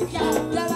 Yeah.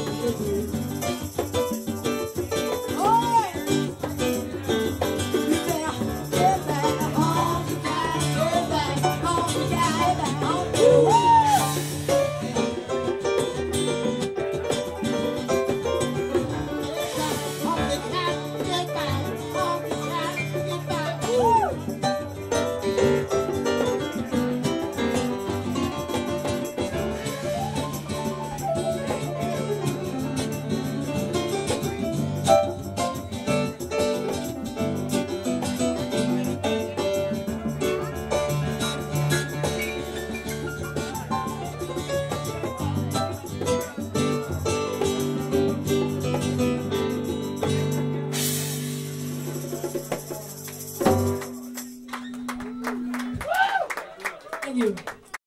Thank uhum. you.